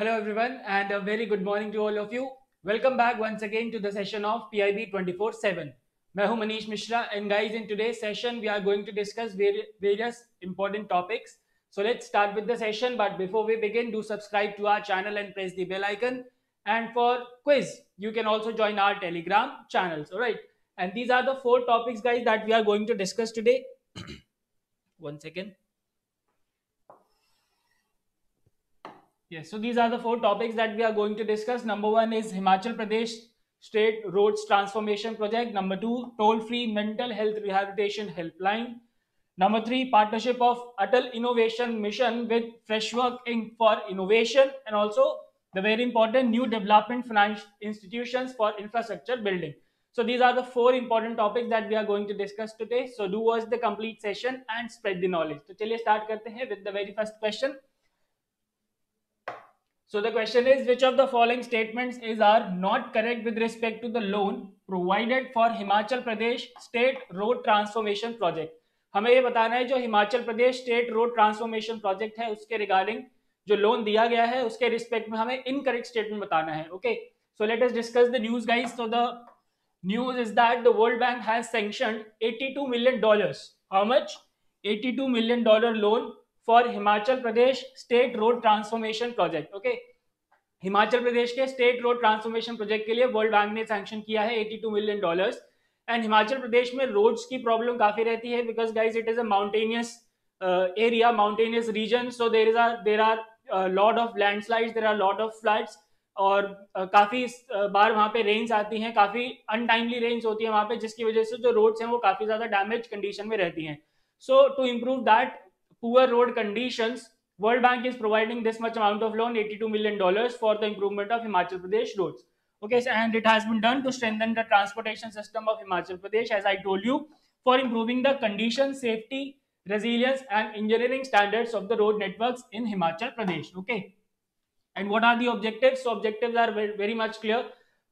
Hello everyone and a very good morning to all of you. Welcome back once again to the session of PIB 24/7. मैं हूं Manish Mishra and guys in today's session we are going to discuss various important topics. So let's start with the session but before we begin do subscribe to our channel and press the bell icon and for quiz you can also join our telegram channels all right and these are the four topics guys that we are going to discuss today. One second. Yes, so these are the four topics that we are going to discuss. Number one is Himachal Pradesh State Roads Transformation Project. Number two, toll-free mental health rehabilitation helpline. Number three, partnership of Atal Innovation Mission with Freshwork Inc. for innovation and also the very important new development finance institutions for infrastructure building. So these are the four important topics that we are going to discuss today. So do watch the complete session and spread the knowledge. So चलिए start करते हैं with the very first question. So the question is, which of the following statements is are not correct with respect to the loan provided for Himachal Pradesh State Road Transformation Project. हमें ये बताना है, जो Himachal Pradesh state road transformation project है, उसके regarding जो loan दिया गया है, उसके रिस्पेक्ट में हमें इनकरेक्ट स्टेटमेंबताना है okay so let us discuss the news guys so the news is that the World Bank has sanctioned 82 million dollars how much 82 million dollar loan for Himachal Pradesh state road transformation project okay Himachal Pradesh के state road transformation project के लिए World Bank ने sanction किया है 82 million dollars and Himachal Pradesh में roads की problem काफ़ी रहती है because guys it is a mountainous area mountainous region so there is are there are lot of landslides there are lot of floods और uh, काफ़ी uh, बार वहाँ पे रेंज आती हैं काफ़ी अनटाइमली रेंज होती है वहाँ पे जिसकी वजह से जो रोड्स हैं वो काफ़ी ज़्यादा डैमेज कंडीशन में रहती हैं। So to improve that poor road conditions, World Bank is providing this much amount of loan, 82 million dollars, for the improvement of Himachal Pradesh roads. Okay, and it has been done to strengthen the transportation system of Himachal Pradesh, as I told you, for improving the condition, safety, resilience, and engineering standards of the road networks in Himachal Pradesh. Okay, and what are the objectives? So objectives are very, much clear.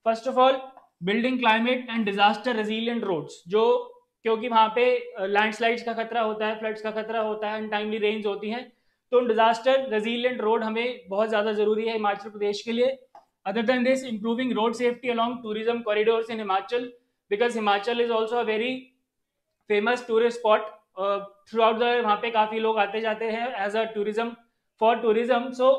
First of all, building climate and disaster resilient roads. जो क्योंकि वहाँ पे landslides का खतरा होता है floods का खतरा होता है अनटाइमली रेंज होती हैं तो डिजास्टर रेजिलियंट रोड हमें बहुत ज़्यादा ज़रूरी है हिमाचल प्रदेश के लिए other than this improving road safety along tourism corridors in Himachal because Himachal is also a very famous tourist spot throughout the वहाँ पे काफ़ी लोग आते जाते हैं as a tourism for tourism so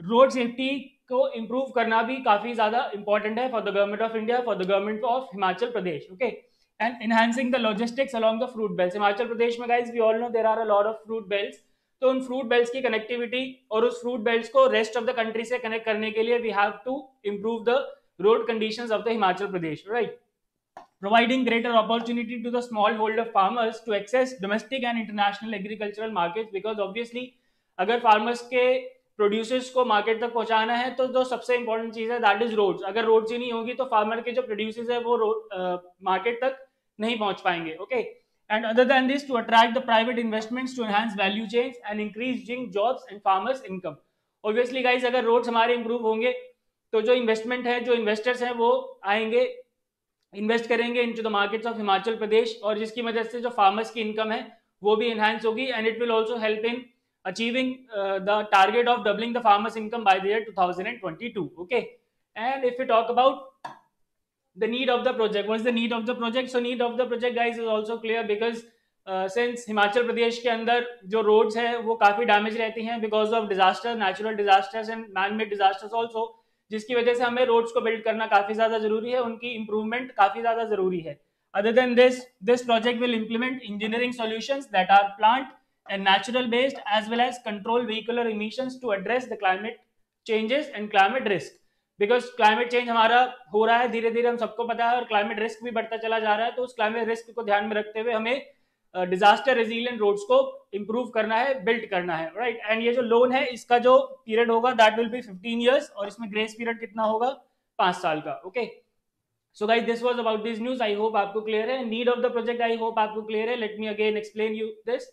road safety को इम्प्रूव करना भी काफ़ी ज़्यादा इंपॉर्टेंट है for the Government of India for the Government of Himachal Pradesh okay okay? And enhancing the logistics along the fruit belts. Himachal Pradesh में guys we all know there are a lot of fruit belts. तो उन fruit belt की connectivity और उस fruit belt को rest of the country से connect करने के लिए we have to improve the road conditions of the Himachal Pradesh right providing greater opportunity to the small holder farmers to access domestic and international agricultural markets because obviously अगर farmers के producers को market तक पहुंचाना है तो जो सबसे important चीज़ है दैट इज़ रोड्स अगर रोड्स ही नहीं होगी तो फार्मर के जो प्रोड्यूसर्स है वो रोड मार्केट तक नहीं पहुँच पाएँगे okay and other than this to attract the private investments to enhance value change and increasing jobs and farmers income obviously guys अगर रोड्स हमारे इंप्रूव होंगे तो जो इन्वेस्टमेंट है, जो इन्वेस्टर्स हैं, वो आएँगे इन्वेस्ट करेंगे into the markets of Himachal Pradesh और जिसकी मदद से जो फार्मर्स की इनकम है, वो भी एनहांस होगी and it will also help in achieving the target of doubling the farmers income by the year 2022 okay and if we talk about the need of the project. What's the need of the project so need of the project guys is also clear because since uh, Himachal Pradesh के अंदर जो roads है वो काफ़ी damage रहती हैं because of disaster natural disasters and man made disasters also जिसकी वजह से हमें रोड्स को बिल्ड करना काफ़ी ज़्यादा ज़रूरी है उनकी इंप्रूवमेंट काफ़ी ज़्यादा ज़रूरी है other than this this project will implement engineering solutions that are plant and natural based as well as control vehicular emissions to address the climate changes and climate risk because climate change हमारा हो रहा है धीरे धीरे हम सबको पता है और क्लाइमेट रिस्क भी बढ़ता चला जा रहा है तो उस क्लाइमेट रिस्क को ध्यान में रखते हुए हमें डिजास्टर रेजिलियंट रोड्स को इंप्रूव करना है बिल्ड करना है राइट right? एंड ये जो लोन है, इसका जो पीरियड होगा दैट विल बी 15 इयर्स और इसमें ग्रेस पीरियड कितना होगा? पाँच साल का okay so guys this was about this news I hope आपको क्लियर है. Need of the project I hope आपको क्लियर है. Let me again explain you this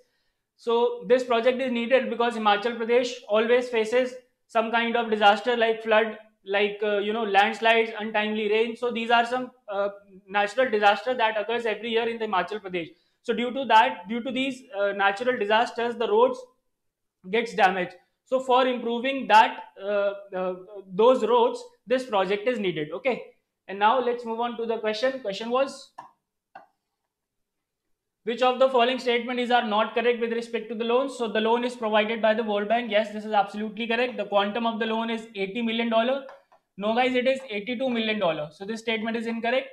so this project is needed because Himachal Pradesh always faces some kind of disaster like flood like uh, you know landslides untimely rain. So these are some uh, natural disaster that occurs every year in the himachal pradesh. So due to that due to these uh, natural disasters the roads gets damaged. So for improving that uh, uh, those roads this project is needed. Okay. And now let's move on to the question. Question was which of the following statement is are not correct with respect to the loan? So the loan is provided by the world bank. Yes this is absolutely correct. The quantum of the loan is 80 million dollar no guys it is 82 million dollar so this statement is incorrect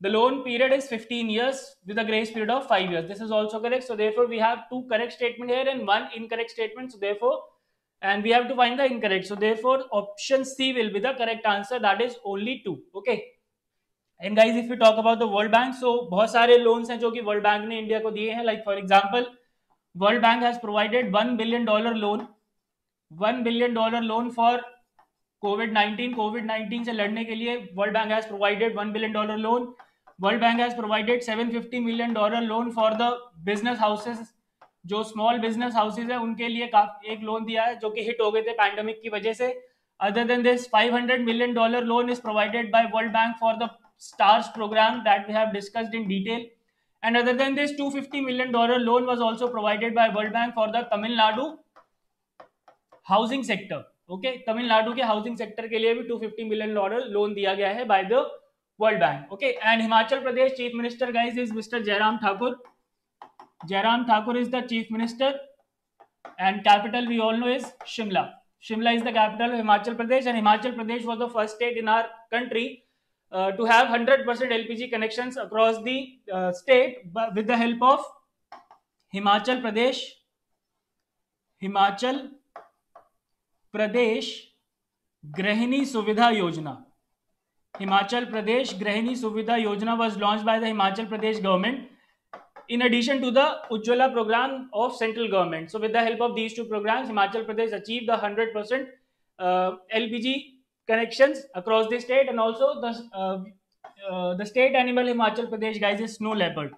the loan period is 15 years with a grace period of 5 years this is also correct so therefore we have two correct statement here and one incorrect statement so therefore and we have to find the incorrect so therefore option c will be the correct answer that is only 2 okay and guys if you talk about the world bank so बहुत सारे loans हैं जो कि world Bank ने India को दिए हैं like for example world bank has provided one billion dollar loan one billion dollar loan for COVID nineteen COVID nineteen से लड़ने के लिए World Bank has provided one billion dollar loan World Bank has provided seven fifty million dollar loan for the business houses जो small business houses है उनके लिए काफ़ी एक लोन दिया है जो कि हिट हो गए थे पैंडमिक की वजह से other than this 500 million dollar loan is provided by World Bank for the STARS program that we have discussed in detail. And other than this, 250 million dollar loan was also provided by World Bank for the Tamil Nadu housing sector. Okay Tamil Nadu के housing sector के लिए भी 250 million dollar loan दिया गया है by the World Bank okay and Himachal Pradesh chief minister guys is mister Jairam Thakur Jairam Thakur is the chief minister and capital we all know is Shimla Shimla is the capital of Himachal Pradesh and Himachal Pradesh was the first state in our country to have hundred percent LPG connection across the state with the help of Himachal Pradesh Himachal Pradesh Grihini Suvidha Yojana. Himachal Pradesh Grihini Suvidha Yojana was launch by the Himachal Pradesh government in addition to the Ujjwala programme of central government so with the help of these two programme Himachal Pradesh achieve the hundred percent L P G connection across the state and also the state animal Himachal Pradesh guys is snow leopard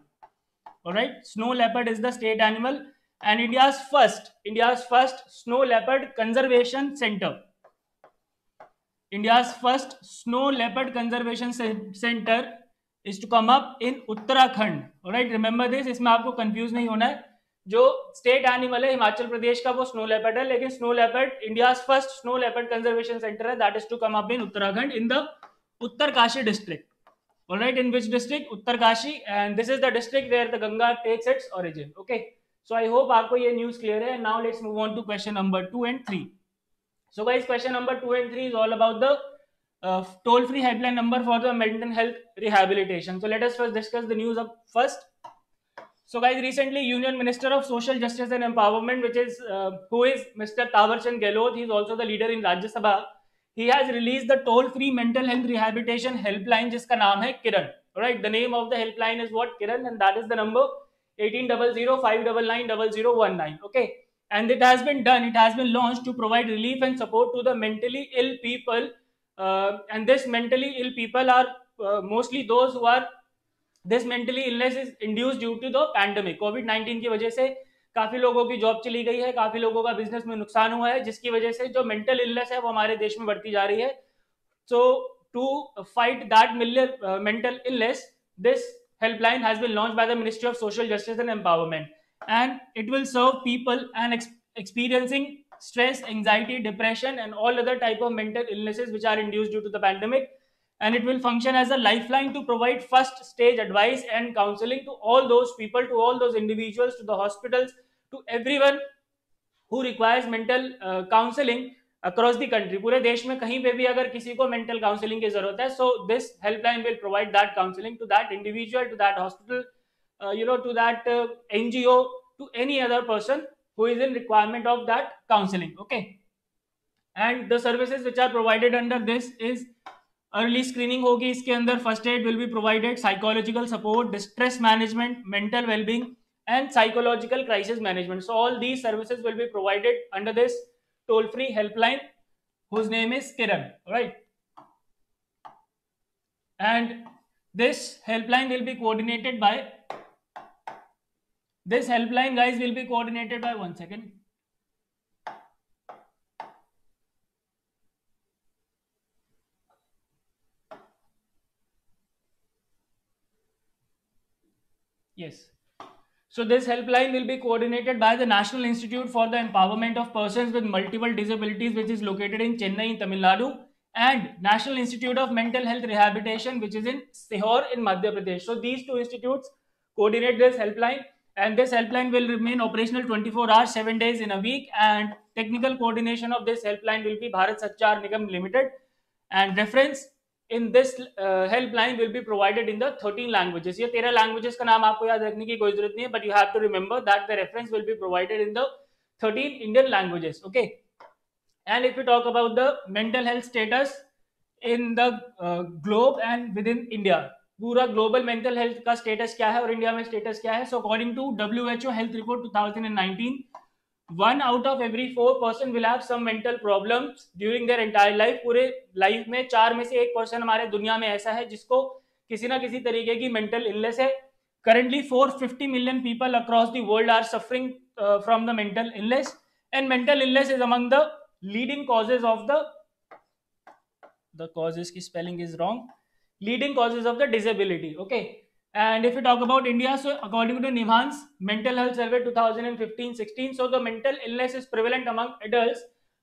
right snow leopard is the state animal and India's first India's first snow leopard conservation center. India's first snow leopard conservation center is to come up in Uttarakhand. All right remember this, इसमें आपको confuse नहीं होना है। जो state animal है, हिमाचल प्रदेश का वो snow leopard है, लेकिन snow leopard India first snow leopard conservation centre है that is to come up in Uttarakhand in the Uttarkashi district alright in which district Uttarkashi and this is the district where the Ganga takes its origin okay so I hope आपको ये news clear है now let's move on to question number two and three so guys question number two and three is all about the toll free helpline number for the mental health rehabilitation so let us first discuss the news of first So guys, recently Union Minister of Social Justice and Empowerment, which is uh, who is Mr. Tawarchand Gehlot, he's also the leader in Rajya Sabha. He has released the toll-free mental health rehabilitation helpline, जिसका नाम है Kiran. Right, the name of the helpline is what Kiran, and that is the number 1800 Okay, and it has been done. It has been launched to provide relief and support to the mentally ill people, uh, and this mentally ill people are uh, mostly those who are this mentally illness is induced due to the pandemic COVID 19 की वजह से काफ़ी लोगों की job चली गई है काफ़ी लोगों का बिज़नेस में नुकसान हुआ है जिसकी वजह से जो मेंटल इलनेस है वो हमारे देश में बढ़ती जा रही है so to fight that mental illness this helpline has been launched by the Ministry of Social Justice and Empowerment. And it will serve people and ex experiencing stress, anxiety, depression, and all other type of mental illnesses which are induced due to the pandemic and it will function as a lifeline to provide first stage advice and counseling to all those people to all those individuals to the hospitals to everyone who requires mental uh, counseling across the country पूरे देश में कहीं पे भी अगर किसी को mental counselling की ज़रूरत है so this helpline will provide that counselling to that individual to that hospital you know to that NGO to any other person who is in requirement of that counselling okay and the services which are provided under this is early screening होगी इसके अंदर first aid will be provided psychological support distress management mental wellbeing and psychological crisis management so all these services will be provided under this toll free helpline whose name is Kiran. right? And this helpline will be coordinated by this helpline guys will be coordinated by one second. Yes. So this helpline will be coordinated by the National Institute for the Empowerment of Persons with Multiple Disabilities, which is located in Chennai, in Tamil Nadu, and National Institute of Mental Health Rehabilitation, which is in Sihor in Madhya Pradesh. So these two institutes coordinate this helpline, and this helpline will remain operational 24 hours, 7 days in a week, and technical coordination of this helpline will be Bharat Sanchar Nigam Limited, and reference in this helpline will be provided in the 13 languages ये 13 languages का नाम आपको याद रखने की कोई ज़रूरत नहीं है but you have to remember that the reference will be provided in the 13 Indian languages okay and if you talk about the mental health status in the globe and within India पूरा global mental health का status क्या है और India में status क्या है? So according to W H O health report 2019 one out of every four person will have some mental problem during their entire life पूरे life में चार में से एक पर्सन हमारे दुनिया में ऐसा है जिसको किसी ना किसी तरीके की मेंटल इलनेस है। Currently four fifty million people across the world are suffering from the mental illness and mental illness is among the leading causes of the the causes की spelling is wrong leading causes of the disability okay And if you talk about India, so according to Nivans Mental Health Survey 2015-16, so the mental illness is prevalent among adults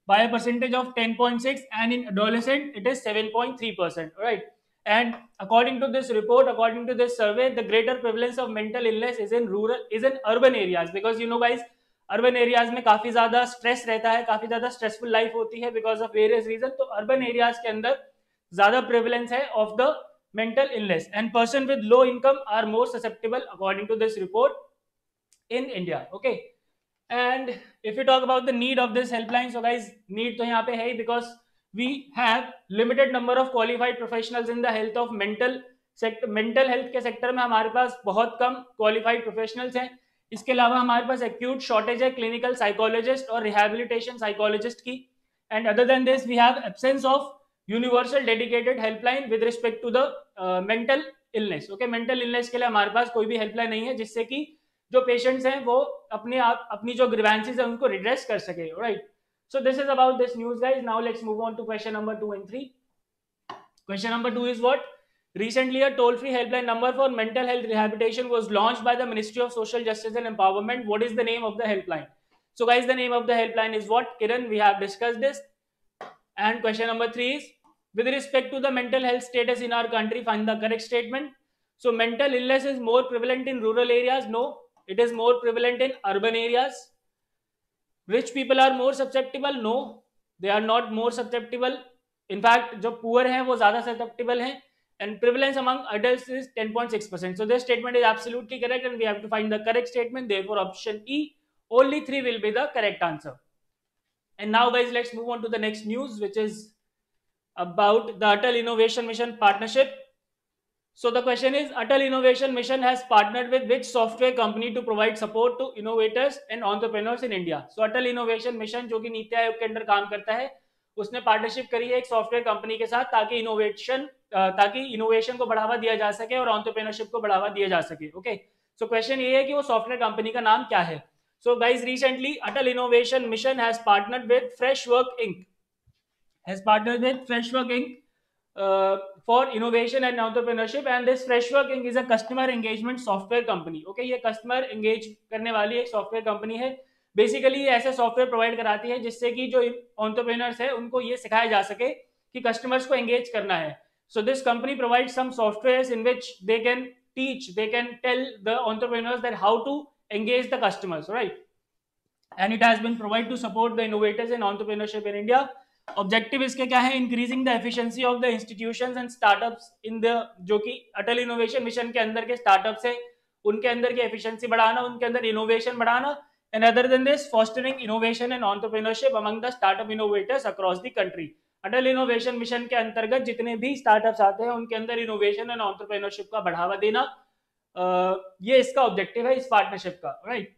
by a percentage of 10.6 and in adolescent it is 7.3%, right? And according to this report, according to this survey, the greater prevalence of mental illness is in rural, is in urban areas because you know guys, urban areas में काफी ज्यादा stress रहता है काफी ज्यादा stressful life होती है because of various reason तो अर्बन एरियाज के अंदर ज्यादा प्रेवलेंस है of the mental illness and person with low income are more susceptible according to this report in India. Okay. And if you talk about the need of this helpline, so guys, need to यहाँ पे है because we have limited number of qualified professionals in the health of mental sector mental health के sector में हमारे पास बहुत कम qualified professionals हैं इसके अलावा हमारे पास एक्यूट शॉर्टेज है क्लिनिकल साइकोलॉजिस्ट और रिहेबिलिटेशन साइकोलॉजिस्ट की and other than this we have absence of Universal dedicated helpline with respect to the mental illness okay mental illness के लिए हमारे पास कोई भी हेल्पलाइन नहीं है जिससे कि जो पेशेंट्स हैं वो अपने आप अपनी जो ग्रीवेंसेज है उनको रिड्रेस कर सके right so this is about this news guys now let's move on to question number two and three question number two is what Recently, a toll-free helpline number for mental health rehabilitation was launched by the Ministry of Social Justice and Empowerment. What is the name of the helpline? So, guys, the name of the helpline is what? Kiran, we have discussed this. And question number three is with respect to the mental health status in our country find the correct statement so mental illness is more prevalent in rural areas no it is more prevalent in urban areas rich people are more susceptible no they are not more susceptible in fact जो poor हैं वो ज़्यादा susceptible हैं and prevalence among adults is 10.6%. So this statement is absolutely correct and we have to find the correct statement. Therefore option E, only 3 will be the correct answer. And now guys, let's move on to the next news which is about the Atal Innovation Mission partnership. So the question is Atal Innovation Mission has partnered with which software company to provide support to innovators and entrepreneurs in India? So Atal Innovation Mission जो कि नीति आयोग के अंदर काम करता है उसने partnership करी है एक सॉफ्टवेयर कंपनी के साथ ताकि इनोवेशन ताकि इनोवेशन को बढ़ावा दिया जा सके और ऑन्टरप्रेन्योरशिप को बढ़ावा दिया जा सके ओके सो क्वेश्चन ये है कि वो सॉफ्टवेयर कंपनी का नाम क्या है so guys recently Atal Innovation Mission has partnered with Freshworks Inc has partnered with Freshwork Inc. Uh, for innovation and entrepreneurship and this Freshwork Inc. is a customer engagement software company. Okay, ये customer engage करने वाली एक software company है basically ये ऐसे software provide कराती है जिससे कि जो ऑन्टरप्रेनर्स है उनको ये सिखाया जा सके कि कस्टमर्स को एंगेज करना है so this company provide some software in which they can teach they can tell the entrepreneurs that how to engage the customers right and it has been provided to support the innovators in entrepreneurship in india objective इसके क्या है? Increasing the efficiency of the institutions and startups in the जो कि Atal innovation mission के अंदर के startups है, उनके अंदर की एफिशिएंसी बढ़ाना, उनके अंदर इनोवेशन बढ़ाना and other than this fostering innovation and entrepreneurship among the startup innovators across the country Atal Innovation Mission के अंतर्गत जितने भी स्टार्टअप्स आते हैं, उनके अंदर इनोवेशन एंड ऑन्टरप्रेन्योरशिप का बढ़ावा देना ये इसका ऑब्जेक्टिव है, इस पार्टनरशिप का right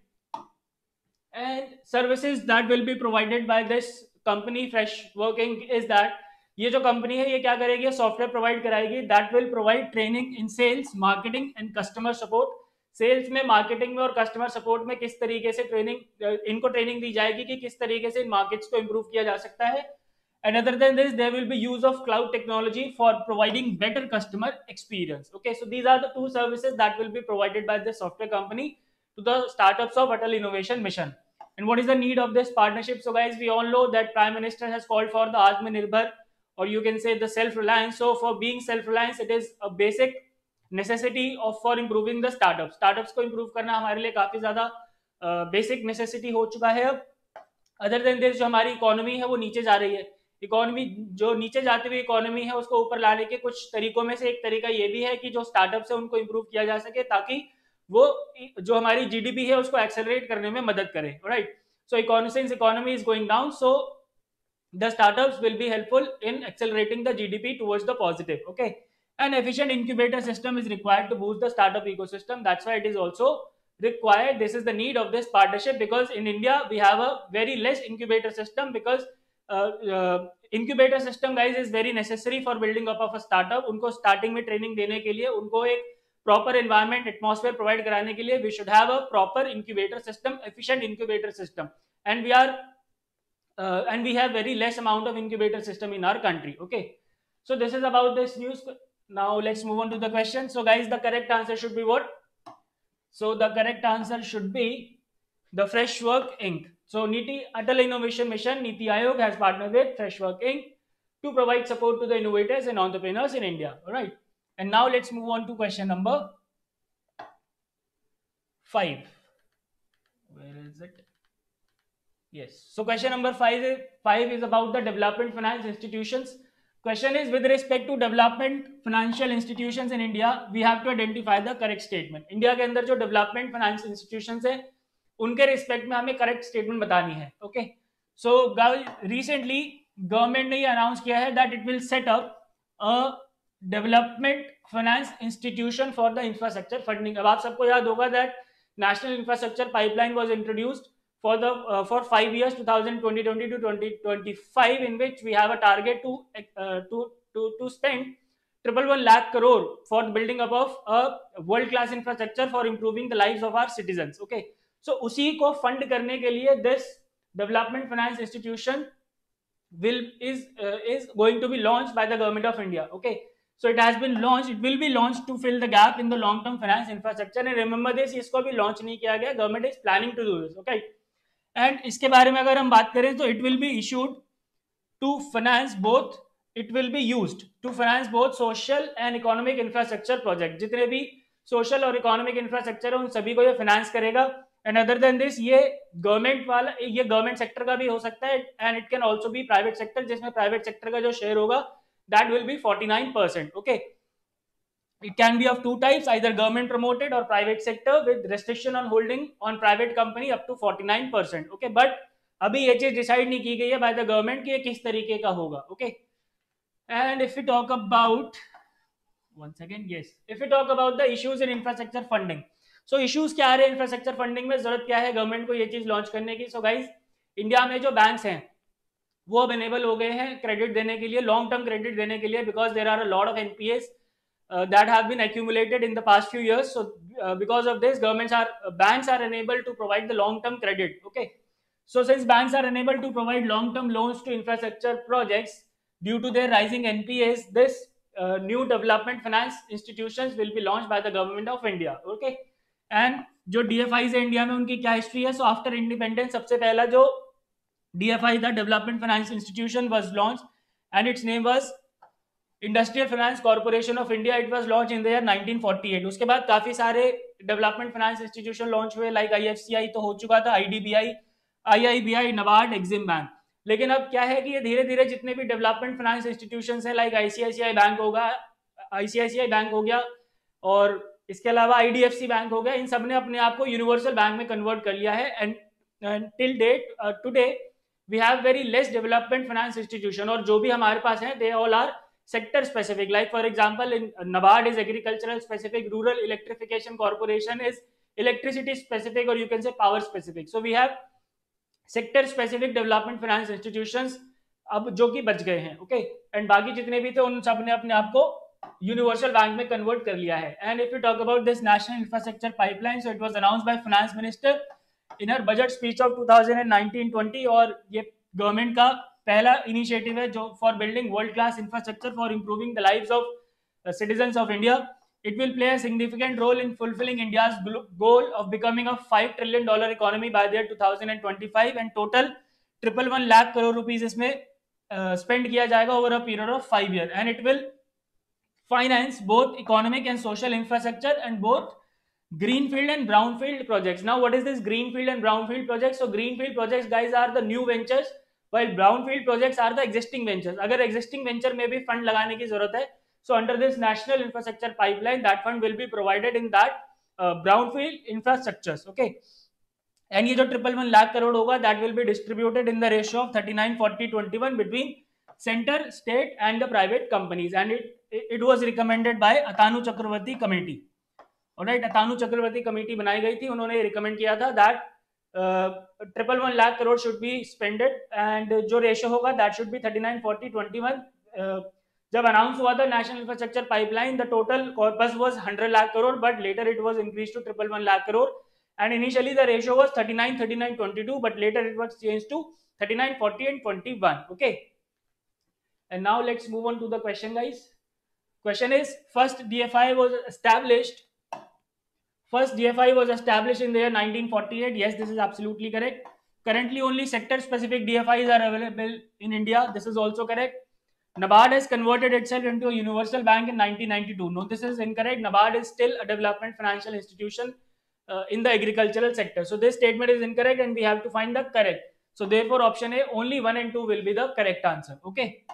and services that will be provided by this company fresh working is that ये जो कंपनी है, ये क्या करेगी? सॉफ्टवेयर प्रोवाइड कराएगी। That will provide training in sales marketing and customer support sales में मार्केटिंग में और कस्टमर सपोर्ट में किस तरीके से ट्रेनिंग इनको ट्रेनिंग दी जाएगी कि किस तरीके से मार्केट्स को इम्प्रूव किया जा सकता है। And other than this there will be use of cloud technology for providing better customer experience okay so these are the two services that will be provided by the software company to the startups of Atal Innovation Mission And what is the need of this partnership? So, guys, we all know that Prime Minister has called for the Atmanirbhar, or you can say the self-reliance. So, for being self-reliance, it is a basic necessity of for improving the startups. Startups को improve करना हमारे लिए काफ़ी ज़्यादा basic necessity हो चुका है अब अदर देन दिस जो हमारी इकोनॉमी है वो नीचे जा रही है इकोनॉमी जो नीचे जाती हुई इकोनॉमी है उसको ऊपर लाने के कुछ तरीकों में से एक तरीका ये भी है कि जो स्टार्टअप्स है उनको इम्प्रूव किया जा सके ताकि वो जो हमारी जीडीपी है, उसको एक्सेलरेट करने में मदद करे right so economics economy is going down so the startups will be helpful in accelerating the GDP towards the positive okay and efficient incubator system is required to boost the startup ecosystem that's why it is also required this is the need of this partnership because in India we have a very less incubator system because incubator system guys is very necessary for building up of a startup उनको starting में training देने के लिए उनको एक proper environment atmosphere provide कराने के लिए we should have a proper incubator system efficient incubator system and we are and we have very less amount of incubator system in our country okay so this is about this news now let's move on to the question so guys the correct answer should be what so the correct answer should be the fresh work inc So NITI Atal Innovation Mission, NITI Aayog has partnered with Freshwork Inc. to provide support to the innovators and entrepreneurs in India. All right. And now let's move on to question number five. Where is it? Yes. So question number five is, five is about the development finance institutions. Question is with respect to development financial institutions in India, we have to identify the correct statement. India के अंदर जो development finance institutions है उनके respect में हमें correct statement बतानी है okay so recently government ने अनाउंस किया है that it will set up a development finance institution for the infrastructure funding अब आप सबको याद होगा that national infrastructure pipeline was introduced for the for five years two thousand twenty twenty to twenty twenty five in which we have a target to to to spend triple one lakh crore for building up of a world class infrastructure for improving the life of our citizen okay so उसी को fund करने के लिए this development finance institution will is is going to be launch by the government of India okay? So it has been launched it will be launched to fill the gap in the long term finance infrastructure and remember this इसको भी launch नहीं किया गया government is planning to do this okay and इसके बारे में अगर हम बात करें तो it will be issued to finance both it will be used to finance both social and economic infrastructure project जितने भी social और economic infrastructure है उन सभी को ये finance करेगा एंड अदर देन दिस ये गवर्नमेंट वाला ये गवर्नमेंट सेक्टर का भी हो सकता है and it can also be private sector जिसमें प्राइवेट सेक्टर का जो शेयर होगा that will be 49 percent okay it can be of two types either government promoted or private sector with restriction on holding on private company up to 49 percent okay? But अभी ये चीज़ decide नहीं की गई है by the government कि ये किस तरीके का होगा okay and if you talk about one second yes if you talk about the issues in infrastructure funding so issues क्या हैं इंफ्रास्ट्रक्चर फंडिंग में? ज़रूरत क्या है गवर्नमेंट को ये चीज़ लॉन्च करने की? सो so, गाइज़ इंडिया में जो बैंक्स हैं वो अब एनेबल हो गए हैं क्रेडिट देने के लिए लॉन्ग टर्म क्रेडिट देने के लिए because there are a lot of NPAs that have been accumulated in the past few years so because of this governments are banks are enable to provide the long term credit okay so since banks are enable to provide long term loans to infrastructure projects due to their rising NPAs this new development finance institution will be launch by the government of India okay and जो D F Is है India में, उनकी क्या history है? So after independence सबसे पहला जो D F I था development finance institution was launch and its industrial finance corporation of India it was launch in the 1948 उसके बाद काफ़ी सारे डेवलपमेंट फाइनेंस इंस्टीट्यूशन लॉन्च हुए लाइक आई तो हो चुका था IDBI IIBI NABARD EXIM bank लेकिन अब क्या है कि ये धीरे धीरे जितने भी डेवलपमेंट फाइनेंस इंस्टीट्यूशन है लाइक आईसीआईसीआई बैंक होगा आईसीआईसीआई बैंक हो गया और इसके अलावा आईडीएफसी बैंक हो गया, इन सबने अपने आप को यूनिवर्सल बैंक में कन्वर्ट कर लिया है and till date today we have very less development finance institution और जो भी हमारे पास है they all are sector specific like for example in NABARD is agricultural specific rural electrification corporation is electricity specific और you can say power specific so we have sector specific development finance institution अब जो कि बच गए हैं okay and बाकी जितने भी थे, उन सबने अपने आप को यूनिवर्सल बैंक में कन्वर्ट कर लिया है. And if you talk about this national infrastructure pipeline so it was announce by finance minister in her budget speech of 2019-20 और ये गवर्नमेंट का पहला इनिशिएटिव है जो for building world class infrastructure for improving the life of citizen of India it will play significant role in fulfilling India goal of becoming a five trillion dollar economy by two thousand and total triple one lakh crore rupees इसमें spend uh, किया जाएगा over a period of five year and it will finance both economic and social infrastructure and both greenfield and brownfield projects. Now, what is this greenfield and brownfield projects? So, greenfield projects, guys, are the new ventures, while brownfield projects are the existing ventures. अगर existing venture में भी fund लगाने की जरूरत है so under this national infrastructure pipeline, that fund will be provided in that uh, brownfield infrastructures. Okay. And ये जो triple one lakh crore होगा that will be distributed in the ratio of 39, 40, 21 between center, state and the private companies. And it, it was recommended by Atanu Chakravarti committee. Alright, Atanu Chakravarti committee बनाई गई थी उन्होंने recommend किया था that triple one lakh crore should be spended and जो ratio होगा that should be thirty nine forty twenty one जब announce हुआ था national infrastructure pipeline the total corpus was 100 lakh crore but later it was increase to triple one lakh crore and initially the ratio was 39 39 22 but later it was changed to 39 40 and 21 okay and now let's move on to the question guys question is first dfi was established first dfi was established in the year 1948 yes this is absolutely correct currently only sector specific dfis are available in india this is also correct NABARD has converted itself into a universal bank in 1992. No, this is incorrect. NABARD is still a development financial institution uh, in the agricultural sector. So this statement is incorrect and we have to find the correct. So therefore option A, only 1 and 2 will be the correct answer. Okay.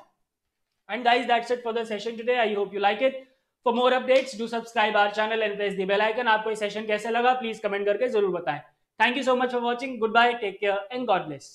And guys, that's it for the session today. I hope you like it. For more updates do subscribe our channel and press the bell icon आपको session कैसे लगा? Please comment करके ज़रूर बताएँ। Thank you so much for watching goodbye take care and God bless